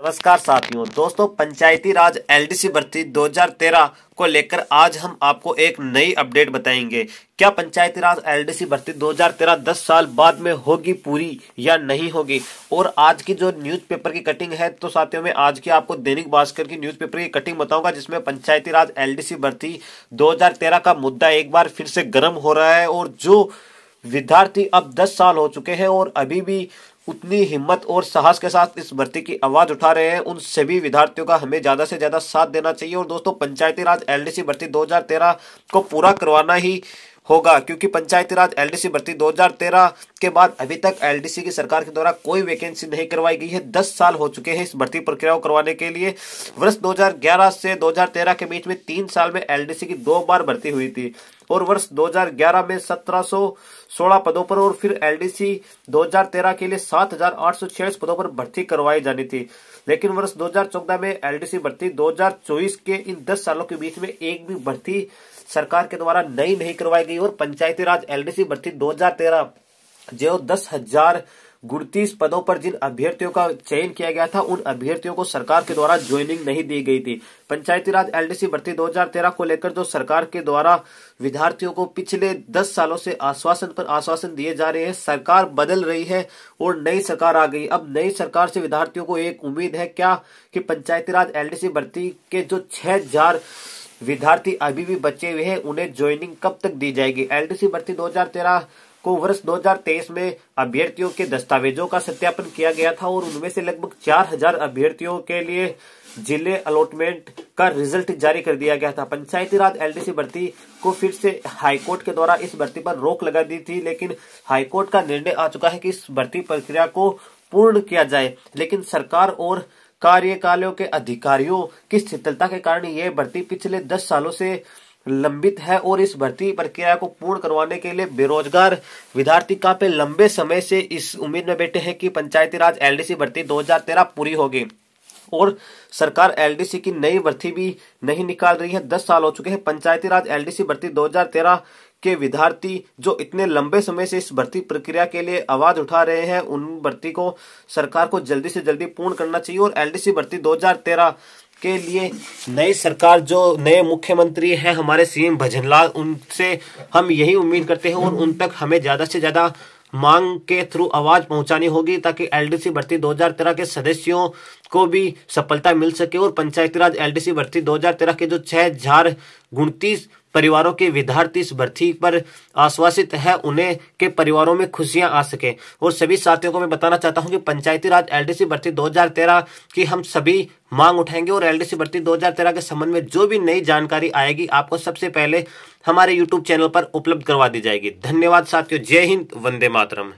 नमस्कार साथियों, दोस्तों, पंचायती राज एलडीसी भर्ती 2013 को लेकर आज हम आपको एक नई अपडेट बताएँगे। क्या पंचायती राज एलडीसी भर्ती 2013 10 साल बाद में होगी पूरी या नहीं होगी? और आज की जो न्यूज़पेपर की कटिंग है तो साथियों, में आज की आपको दैनिक भास्कर की न्यूज़पेपर की कटिंग बताऊँगा, जिसमें पंचायती राज एलडीसी भर्ती 2013 का मुद्दा एक बार फिर से गर्म हो रहा है और जो विद्यार्थी अब 10 साल हो चुके हैं और अभी भी उतनी हिम्मत और साहस के साथ इस भर्ती की आवाज़ उठा रहे हैं। उन सभी विद्यार्थियों का हमें ज़्यादा से ज़्यादा साथ देना चाहिए और दोस्तों, पंचायती राज एलडीसी भर्ती 2013 को पूरा करवाना ही होगा, क्योंकि पंचायती राज एलडीसी भर्ती 2013 के बाद अभी तक एलडीसी की सरकार के द्वारा कोई वैकेंसी नहीं करवाई गई है। 10 साल हो चुके हैं इस भर्ती प्रक्रिया को करवाने के लिए। वर्ष 2011 से 2013 के बीच में तीन साल में एलडीसी की दो बार भर्ती हुई थी। और वर्ष 2011 में 1716 पदों पर और फिर एलडीसी 2013 के लिए सात पदों पर भर्ती करवाई जानी थी। लेकिन वर्ष 2014 में एलडीसी भर्ती 2024 के इन 10 सालों के बीच में एक भी भर्ती सरकार के द्वारा नई नहीं करवाई गई और पंचायती राज एलडीसी भर्ती 2013 जो दस हज़ार गुड़तीस पदों पर जिन अभ्यर्थियों का चयन किया गया था, उन अभ्यर्थियों को सरकार के द्वारा ज्वाइनिंग नहीं दी गई थी। पंचायती राज एलडीसी भर्ती 2013 को लेकर जो सरकार के द्वारा विद्यार्थियों को पिछले 10 सालों से आश्वासन पर आश्वासन दिए जा रहे हैं, सरकार बदल रही है और नई सरकार आ गई। अब नई सरकार से विद्यार्थियों को एक उम्मीद है क्या कि पंचायती राज एलडीसी भर्ती के जो छह हज़ार विद्यार्थी अभी भी बचे हुए हैं, उन्हें ज्वाइनिंग कब तक दी जाएगी? एलडीसी भर्ती 2013 को वर्ष 2023 में अभ्यर्थियों के दस्तावेजों का सत्यापन किया गया था और उनमें से लगभग 4000 अभ्यर्थियों के लिए ज़िले अलॉटमेंट का रिज़ल्ट जारी कर दिया गया था। पंचायती राज एलडीसी भर्ती को फिर से हाईकोर्ट के द्वारा इस भर्ती पर रोक लगा दी थी, लेकिन हाईकोर्ट का निर्णय आ चुका है कि इस भर्ती प्रक्रिया को पूर्ण किया जाए। लेकिन सरकार और कार्यकालों के अधिकारियों की शिथिलता के कारण यह भर्ती पिछले दस सालों से लंबित है और इस भर्ती प्रक्रिया को पूर्ण करवाने के लिए बेरोजगार विद्यार्थी काफ़ी लंबे समय से इस उम्मीद में बैठे हैं कि पंचायती राज एलडीसी भर्ती 2013 पूरी होगी। और सरकार एलडीसी की नई भर्ती भी नहीं निकाल रही है। दस साल हो चुके हैं पंचायती राज एलडीसी भर्ती 2013 के विद्यार्थी जो इतने लंबे समय से इस भर्ती प्रक्रिया के लिए आवाज़ उठा रहे हैं, उन भर्ती को सरकार को जल्दी से जल्दी पूर्ण करना चाहिए और एलडीसी भर्ती 2013 के लिए नई सरकार, जो नए मुख्यमंत्री हैं, हमारे सीएम भजनलाल, उनसे हम यही उम्मीद करते हैं और उन तक हमें ज़्यादा से ज़्यादा मांग के थ्रू आवाज़ पहुंचानी होगी, ताकि एलडीसी भर्ती 2013 के सदस्यों को भी सफलता मिल सके और पंचायती राज एलडीसी भर्ती 2013 के जो छह हज़ार उनतीस परिवारों के विद्यार्थी इस भर्ती पर आश्वासित है, उन्हें के परिवारों में खुशियाँ आ सके। और सभी साथियों को मैं बताना चाहता हूँ कि पंचायती राज एलडीसी भर्ती 2013 की हम सभी मांग उठाएँगे और एलडीसी भर्ती 2013 के संबंध में जो भी नई जानकारी आएगी, आपको सबसे पहले हमारे यूट्यूब चैनल पर उपलब्ध करवा दी जाएगी। धन्यवाद साथियों। जय हिंद, वंदे मातरम।